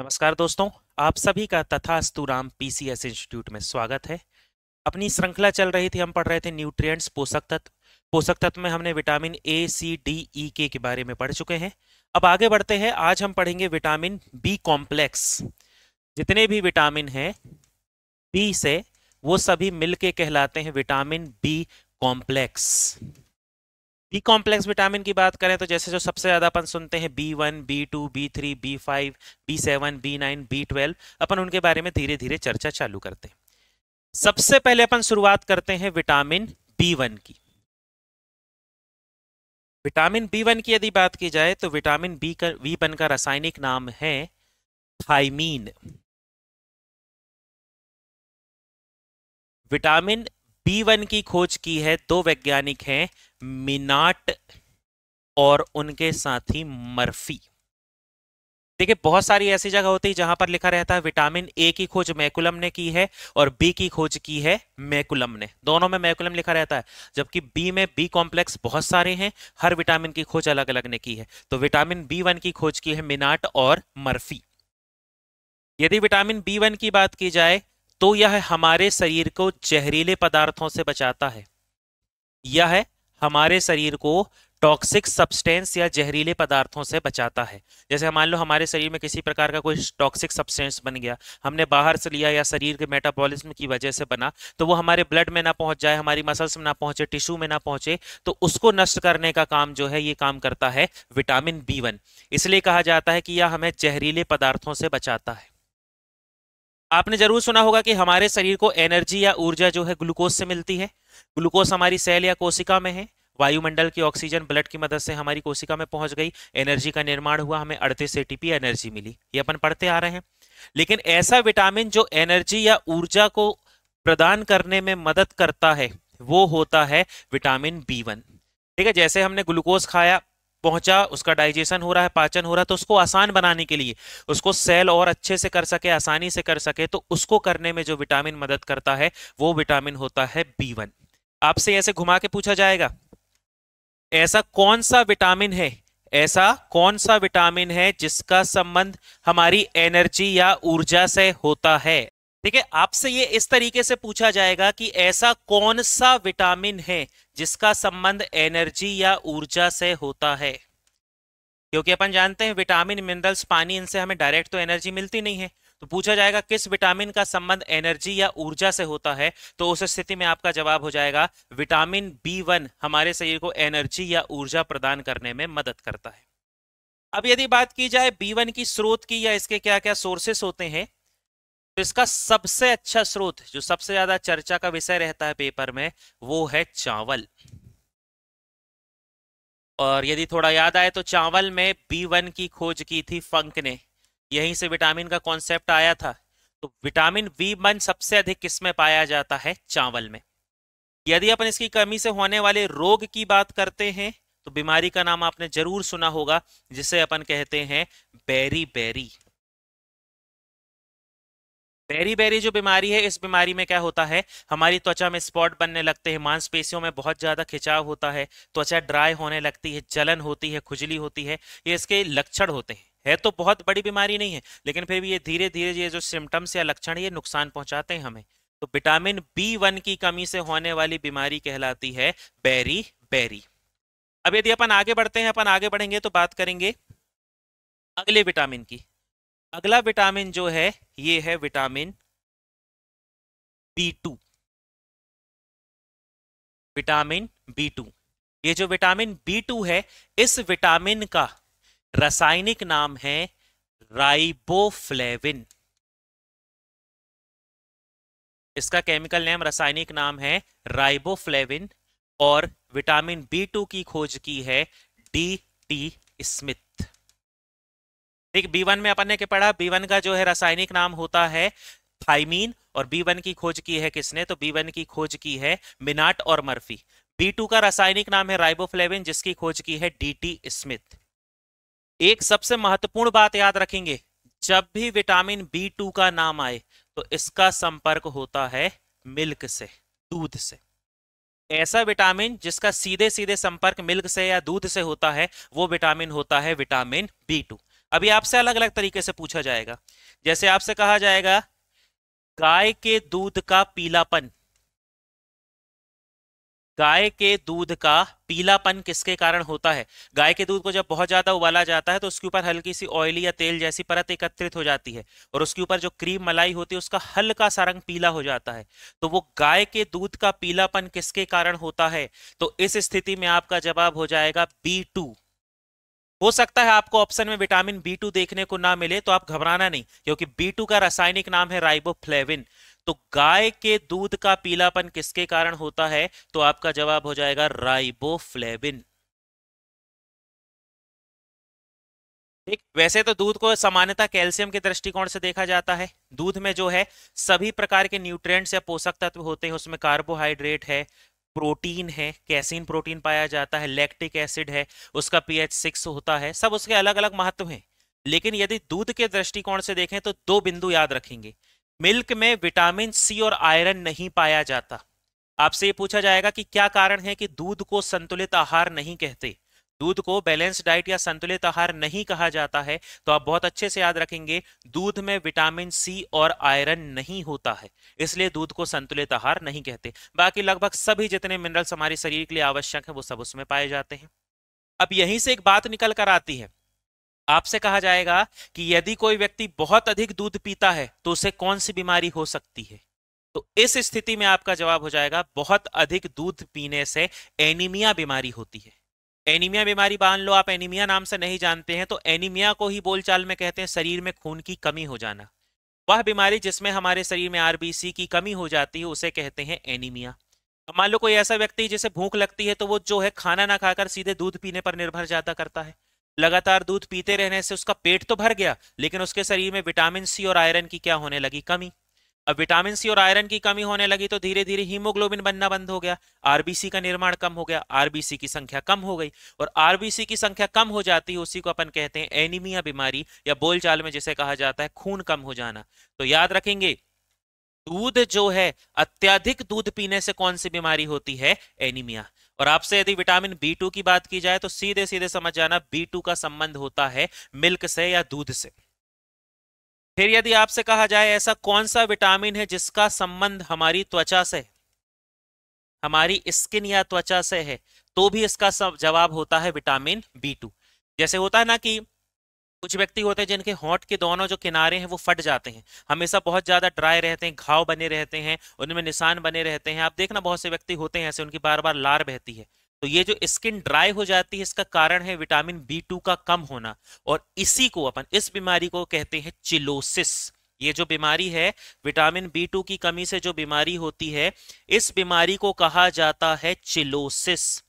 नमस्कार दोस्तों, आप सभी का तथास्तु राम पीसीएस इंस्टीट्यूट में स्वागत है। अपनी श्रृंखला चल रही थी, हम पढ़ रहे थे न्यूट्रिएंट्स, पोषक तत्व पोषक तत्व में हमने vitamin A C D E के के बारे में पढ़ चुके हैं। अब आगे बढ़ते हैं, आज हम पढ़ेंगे विटामिन बी कॉम्प्लेक्स जितने भी विटामिन हैं बी से वो सभी मिलके कहलाते हैं vitamin B complex B complex vitamin की बात करें तो जैसे जो सबसे ज़्यादा अपन सुनते हैं B one B two B three B five B seven B nine B twelve अपन उनके बारे में धीरे धीरे चर्चा चालू करते हैं। सबसे पहले अपन शुरुआत करते हैं विटामिन बी वन की। विटामिन बी वन की यदि बात की जाए तो विटामिन बी का बी वन का रासायनिक नाम है थाइमीन विटामिन बी वन की खोज की है, दो वैज्ञानिक हैं, मिनाट और उनके साथी मर्फी। देखिए, बहुत सारी ऐसी जगह होती है जहाँ पर लिखा रहता है, विटामिन ए की खोज मैकुलम ने की है और बी की खोज की है मैकुलम ने। दोनों में मैकुलम लिखा रहता है, जबकि बी में बी कॉम्प्लेक्स बहुत सारे हैं, हर विटामिन की खोज अलग अलग ने की है। तो विटामिन बी वन की खोज की है मिनाट और मर्फी। यदि विटामिन बी वन की बात की जाए तो यह हमारे शरीर को जहरीले पदार्थों से बचाता है। यह हमारे शरीर को टॉक्सिक सब्सटेंस या जहरीले पदार्थों से बचाता है। जैसे मान लो हमारे शरीर में किसी प्रकार का कोई टॉक्सिक सब्सटेंस बन गया, हमने बाहर से लिया या शरीर के मेटाबॉलिज्म की वजह से बना तो वो हमारे ब्लड में ना पहुँच जाए, हमारी मसल्स में ना पहुँचे टिश्यू में ना पहुँचे तो उसको नष्ट करने का काम जो है, ये काम करता है विटामिन बी इसलिए कहा जाता है कि यह हमें जहरीले पदार्थों से बचाता है। आपने ज़रूर सुना होगा कि हमारे शरीर को एनर्जी या ऊर्जा जो है ग्लूकोज से मिलती है। ग्लूकोज हमारी सेल या कोशिका में है। वायुमंडल की ऑक्सीजन ब्लड की मदद से हमारी कोशिका में पहुँच गई। एनर्जी का निर्माण हुआ, हमें अड़तीस एटीपी एनर्जी मिली। ये अपन पढ़ते आ रहे हैं। लेकिन ऐसा विटामिन जो एनर्जी या ऊर्जा को प्रदान करने में मदद करता है, वो होता है विटामिन बी वन। ठीक है, जैसे हमने ग्लूकोज खाया पहुँचा, उसका डाइजेशन हो रहा है, पाचन हो रहा है तो उसको आसान बनाने के लिए, उसको सेल और अच्छे से कर सके, आसानी से कर सके तो उसको करने में जो विटामिन मदद करता है, वो विटामिन होता है बी वन आपसे ऐसे घुमा के पूछा जाएगा, ऐसा कौन सा विटामिन है, ऐसा कौन सा विटामिन है जिसका संबंध हमारी एनर्जी या ऊर्जा से होता है? है आपसे ये इस तरीके से पूछा जाएगा कि ऐसा कौन सा विटामिन है जिसका संबंध एनर्जी या ऊर्जा से होता है? क्योंकि अपन जानते हैं विटामिन, मिनरल्स, पानी, इनसे हमें डायरेक्ट तो एनर्जी मिलती नहीं है। तो पूछा जाएगा किस विटामिन का संबंध एनर्जी या ऊर्जा से होता है? तो उस स्थिति में आपका जवाब हो जाएगा, विटामिन बी वन हमारे शरीर को एनर्जी या ऊर्जा प्रदान करने में मदद करता है। अब यदि बात की जाए बी वन की स्रोत की या इसके क्या क्या सोर्सेस होते हैं तो इसका सबसे अच्छा स्रोत, जो सबसे ज़्यादा चर्चा का विषय रहता है पेपर में, वो है चावल। और यदि थोड़ा याद आए तो चावल में बी वन की खोज की थी फंक ने। यहीं से विटामिन का कॉन्सेप्ट आया था। तो विटामिन बी वन सबसे अधिक किसमें पाया जाता है? चावल में। यदि अपन इसकी कमी से होने वाले रोग की बात करते हैं तो बीमारी का नाम आपने ज़रूर सुना होगा, जिसे अपन कहते हैं बेरी बेरी। बेरी बेरी जो बीमारी है, इस बीमारी में क्या होता है? हमारी त्वचा में स्पॉट बनने लगते हैं, मांसपेशियों में बहुत ज़्यादा खिंचाव होता है, त्वचा ड्राई होने लगती है, जलन होती है, खुजली होती है, ये इसके लक्षण होते हैं। है तो बहुत बड़ी बीमारी नहीं है, लेकिन फिर भी ये धीरे धीरे ये जो सिम्टम्स या लक्षण ये नुकसान पहुंचाते हैं हमें। तो विटामिन बी वन की कमी से होने वाली बीमारी कहलाती है बेरी बेरी अब यदि अपन आगे बढ़ते हैं, अपन आगे बढ़ेंगे तो बात करेंगे अगले विटामिन की। अगला विटामिन जो है, ये है vitamin B two. Vitamin B two. ये जो विटामिन बी टू है, इस विटामिन का रासायनिक नाम है राइबोफ्लेविन। इसका केमिकल नेम, रासायनिक नाम है राइबोफ्लेविन और विटामिन बी टू की खोज की है डी टी स्मिथ। ठीक बी वन में अपन ने क्या पढ़ा बी वन का जो है रासायनिक नाम होता है थाइमीन और बी वन की खोज की है किसने? तो बी वन की खोज की है मिनाट और मर्फी। बी टू का रासायनिक नाम है राइबोफ्लेविन, जिसकी खोज की है डी टी स्मिथ एक सबसे महत्वपूर्ण बात याद रखेंगे, जब भी विटामिन बी टू का नाम आए तो इसका संपर्क होता है मिल्क से, दूध से। ऐसा विटामिन जिसका सीधे सीधे संपर्क मिल्क से या दूध से होता है, वो विटामिन होता है विटामिन बी टू अभी आपसे अलग अलग तरीके से पूछा जाएगा। जैसे आपसे कहा जाएगा, गाय के दूध का पीलापन। गाय के दूध का पीलापन किसके कारण होता है? गाय के दूध को जब बहुत ज़्यादा उबाला जाता है तो उसके ऊपर हल्की सी ऑयली या तेल जैसी परत एकत्रित हो जाती है और उसके ऊपर जो क्रीम मलाई होती है, उसका हल्का सा रंग पीला हो जाता है। तो वो गाय के दूध का पीलापन किसके कारण होता है? तो इस स्थिति में आपका जवाब हो जाएगा बी टू हो सकता है आपको ऑप्शन में विटामिन बी टू देखने को ना मिले तो आप घबराना नहीं, क्योंकि बी टू का रासायनिक नाम है राइबोफ्लेविन तो गाय के दूध का पीलापन किसके कारण होता है? तो आपका जवाब हो जाएगा राइबोफ्लेविन ठीक, वैसे तो दूध को सामान्यतः कैल्शियम के दृष्टिकोण से देखा जाता है। दूध में जो है, सभी प्रकार के न्यूट्रिएंट्स या पोषक तत्व होते हैं, उसमें कार्बोहाइड्रेट है प्रोटीन है, कैसीन प्रोटीन पाया जाता है लैक्टिक एसिड है, उसका पीएच सिक्स होता है, सब उसके अलग अलग महत्व हैं। लेकिन यदि दूध के दृष्टिकोण से देखें तो दो बिंदु याद रखेंगे। मिल्क में विटामिन सी और आयरन नहीं पाया जाता। आपसे ये पूछा जाएगा कि क्या कारण है कि दूध को संतुलित आहार नहीं कहते? दूध को बैलेंस डाइट या संतुलित आहार नहीं कहा जाता है तो आप बहुत अच्छे से याद रखेंगे, दूध में विटामिन सी और आयरन नहीं होता है, इसलिए दूध को संतुलित आहार नहीं कहते। बाकी लगभग सभी जितने मिनरल्स हमारे शरीर के लिए आवश्यक है, वो सब उसमें पाए जाते हैं। अब यहीं से एक बात निकल कर आती है। आपसे कहा जाएगा कि यदि कोई व्यक्ति बहुत अधिक दूध पीता है तो उसे कौन सी बीमारी हो सकती है? तो इस स्थिति में आपका जवाब हो जाएगा, बहुत अधिक दूध पीने से एनीमिया बीमारी होती है। एनीमिया बीमारी मान लो, आप एनीमिया नाम से नहीं जानते हैं तो एनीमिया को ही बोलचाल में कहते हैं शरीर में खून की कमी हो जाना। वह बीमारी जिसमें हमारे शरीर में आरबीसी की कमी हो जाती है, उसे कहते हैं एनीमिया। मान लो कोई ऐसा व्यक्ति जिसे भूख लगती है तो वो जो है खाना ना खाकर सीधे दूध पीने पर निर्भर ज़्यादा करता है। लगातार दूध पीते रहने से उसका पेट तो भर गया, लेकिन उसके शरीर में विटामिन सी और आयरन की क्या होने लगी? कमी। अब विटामिन सी और आयरन की कमी होने लगी तो धीरे धीरे हीमोग्लोबिन बनना बंद हो गया। आरबीसी का निर्माण कम हो गया, आरबीसी की संख्या कम हो गई और आरबीसी की संख्या कम हो जाती है, उसी को अपन कहते हैं एनीमिया बीमारी या बोलचाल में जिसे कहा जाता है, खून कम हो जाना। तो याद रखेंगे, दूध जो है, अत्याधिक दूध पीने से कौन सी बीमारी होती है? एनीमिया। और आपसे यदि विटामिन बी टू की बात की जाए तो सीधे सीधे समझ जाना बी टू का संबंध होता है मिल्क से या दूध से। फिर यदि आपसे कहा जाए, ऐसा कौन सा विटामिन है जिसका संबंध हमारी त्वचा से हमारी स्किन या त्वचा से है तो भी इसका जवाब होता है विटामिन बी टू। जैसे होता है ना कि कुछ व्यक्ति होते हैं जिनके होंठ के दोनों जो किनारे हैं वो फट जाते हैं। हमेशा बहुत ज़्यादा ड्राई रहते हैं, घाव बने रहते हैं, उनमें निशान बने रहते हैं। आप देखना बहुत से व्यक्ति होते हैं ऐसे, उनकी बार बार लार बहती है। तो ये जो स्किन ड्राई हो जाती है, इसका कारण है विटामिन बी टू का कम होना। और इसी को अपन इस बीमारी को कहते हैं चिलोसिस। ये जो बीमारी है विटामिन बी टू की कमी से जो बीमारी होती है, इस बीमारी को कहा जाता है चिलोसिस।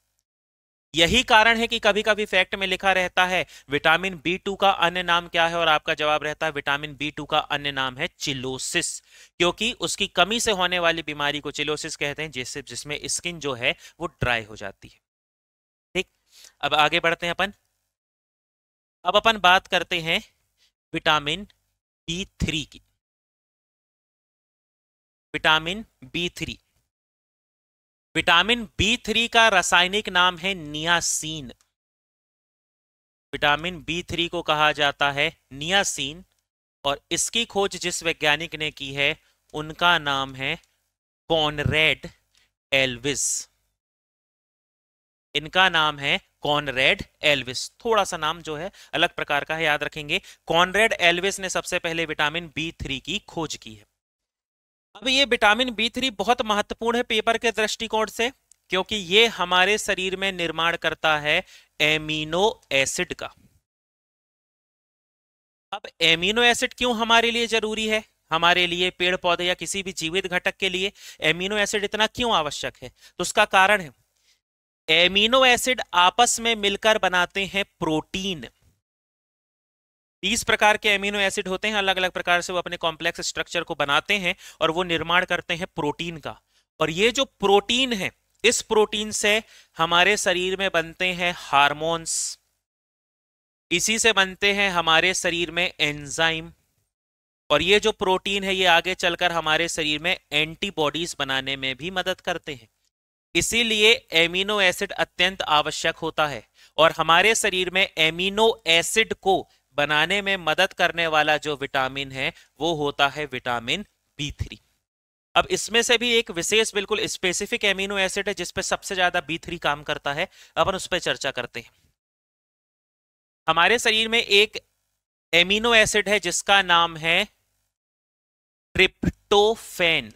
यही कारण है कि कभी कभी फैक्ट में लिखा रहता है विटामिन बी टू का अन्य नाम क्या है? और आपका जवाब रहता है विटामिन बी टू का अन्य नाम है चिलोसिस। क्योंकि उसकी कमी से होने वाली बीमारी को चिलोसिस कहते हैं, जिससे, जिसमें स्किन जो है, वो ड्राई हो जाती है। अब आगे बढ़ते हैं अपन। अब अपन बात करते हैं विटामिन बी थ्री की। Vitamin B three. Vitamin B three का रासायनिक नाम है नियासीन। विटामिन बी थ्री को कहा जाता है नियासीन और इसकी खोज जिस वैज्ञानिक ने की है, उनका नाम है कॉनरेड एल्विस। इनका नाम है कॉनरेड एल्विस, थोड़ा सा नाम जो है अलग प्रकार का है, याद रखेंगे। कॉनरेड एल्विस ने सबसे पहले विटामिन बी थ्री की खोज की है। अब ये विटामिन बी थ्री बहुत महत्वपूर्ण है पेपर के दृष्टिकोण से, क्योंकि ये हमारे शरीर में निर्माण करता है एमिनो एसिड का। अब एमिनो एसिड क्यों हमारे लिए ज़रूरी है? हमारे लिए पेड़ पौधे या किसी भी जीवित घटक के लिए एमिनो एसिड इतना क्यों आवश्यक है? तो उसका कारण है। एमिनो एसिड आपस में मिलकर बनाते हैं प्रोटीन तीस प्रकार के एमिनो एसिड होते हैं अलग अलग प्रकार से वो अपने कॉम्प्लेक्स स्ट्रक्चर को बनाते हैं और वो निर्माण करते हैं प्रोटीन का. और ये जो प्रोटीन है, इस प्रोटीन से हमारे शरीर में बनते हैं हार्मोन्स इसी से बनते हैं हमारे शरीर में एंजाइम और ये जो प्रोटीन है, ये आगे चलकर हमारे शरीर में एंटीबॉडीज बनाने में भी मदद करते हैं. इसीलिए एमिनो एसिड अत्यंत आवश्यक होता है और हमारे शरीर में एमिनो एसिड को बनाने में मदद करने वाला जो विटामिन है, वो होता है विटामिन बी थ्री अब इसमें से भी एक विशेष बिल्कुल स्पेसिफिक एमिनो एसिड है, जिसपे सबसे ज़्यादा बी थ्री काम करता है। अपन उस पर चर्चा करते हैं। हमारे शरीर में एक एमिनो एसिड है, जिसका नाम है ट्रिप्टोफेन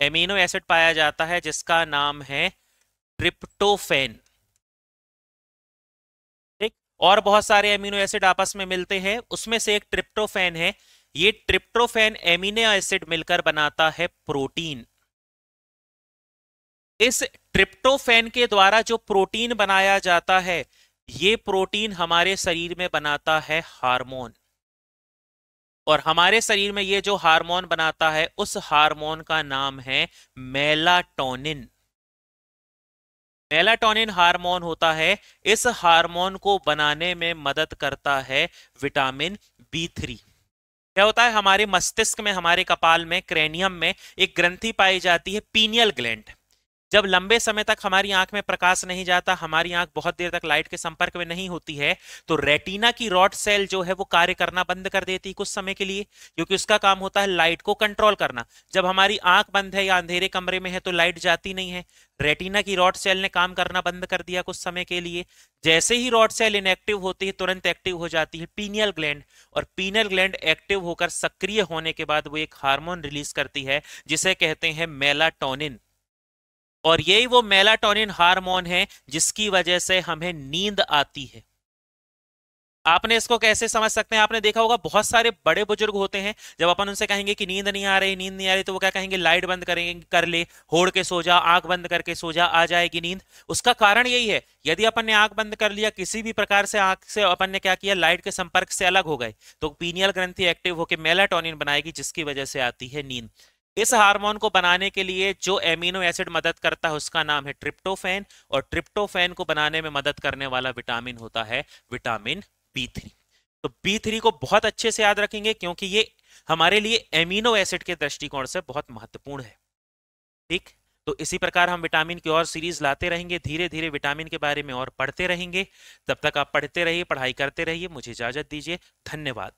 एमिनो एसिड पाया जाता है, जिसका नाम है ट्रिप्टोफेन ठीक? और बहुत सारे एमिनो एसिड आपस में मिलते हैं। उसमें से एक ट्रिप्टोफेन है। ये ट्रिप्टोफेन एमिनो एसिड मिलकर बनाता है प्रोटीन इस ट्रिप्टोफेन के द्वारा जो प्रोटीन बनाया जाता है, ये प्रोटीन हमारे शरीर में बनाता है हार्मोन। और हमारे शरीर में ये जो हार्मोन बनाता है, उस हार्मोन का नाम है मेलाटोनिन। मेलाटोनिन हार्मोन होता है, इस हार्मोन को बनाने में मदद करता है विटामिन बी थ्री। क्या होता है, हमारे मस्तिष्क में, हमारे कपाल में, क्रेनियम में एक ग्रंथि पाई जाती है पीनियल ग्लैंड। जब लंबे समय तक हमारी आँख में प्रकाश नहीं जाता, हमारी आँख बहुत देर तक लाइट के संपर्क में नहीं होती है तो रेटिना की रॉड सेल जो है वो कार्य करना बंद कर देती है कुछ समय के लिए, क्योंकि उसका काम होता है लाइट को कंट्रोल करना। जब हमारी आँख बंद है या अंधेरे कमरे में है तो लाइट जाती नहीं है। रेटिना की रॉड सेल ने काम करना बंद कर दिया कुछ समय के लिए। जैसे ही रॉड सेल इनएक्टिव होती है, तुरंत एक्टिव हो जाती है पीनियल ग्लैंड और पीनियल ग्लैंड एक्टिव होकर सक्रिय होने के बाद वो एक हार्मोन रिलीज़ करती है, जिसे कहते हैं मेलाटोनिन और यही वो मेलाटोनिन हार्मोन है जिसकी वजह से हमें नींद आती है। आपने इसको कैसे समझ सकते हैं? आपने देखा होगा, बहुत सारे बड़े बुज़ुर्ग होते हैं, जब अपन उनसे कहेंगे कि नींद नहीं आ रही, नींद नहीं आ रही तो वो क्या कहेंगे? लाइट बंद करेंगे, कर ले, होड़ के सो जा, आँख बंद करके सो जा, आ जाएगी नींद। उसका कारण यही है, यदि अपन ने आँख बंद कर लिया, किसी भी प्रकार से आँख से अपन ने क्या किया, लाइट के संपर्क से अलग हो गए तो पीनियल ग्रंथि एक्टिव होकर मेलाटोनिन बनाएगी, जिसकी वजह से आती है नींद। इस हार्मोन को बनाने के लिए जो एमिनो एसिड मदद करता है, उसका नाम है ट्रिप्टोफेन और ट्रिप्टोफेन को बनाने में मदद करने वाला विटामिन होता है विटामिन बी थ्री। तो बी थ्री को बहुत अच्छे से याद रखेंगे क्योंकि ये हमारे लिए एमिनो एसिड के दृष्टिकोण से बहुत महत्वपूर्ण है। ठीक? तो इसी प्रकार हम विटामिन की और सीरीज़ लाते रहेंगे धीरे धीरे विटामिन के बारे में और पढ़ते रहेंगे। तब तक आप पढ़ते रहिए, पढ़ाई करते रहिए, मुझे इजाज़त दीजिए, धन्यवाद।